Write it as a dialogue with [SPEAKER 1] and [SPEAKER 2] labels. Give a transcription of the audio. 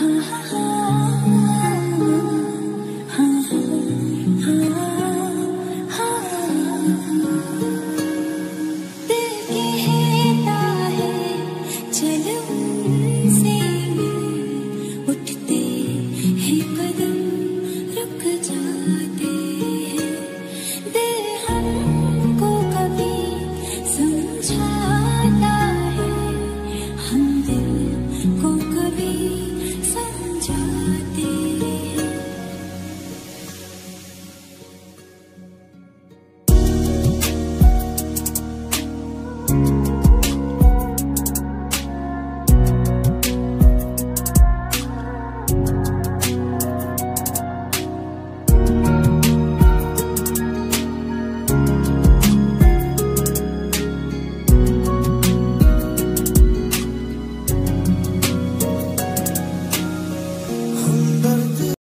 [SPEAKER 1] 啊哈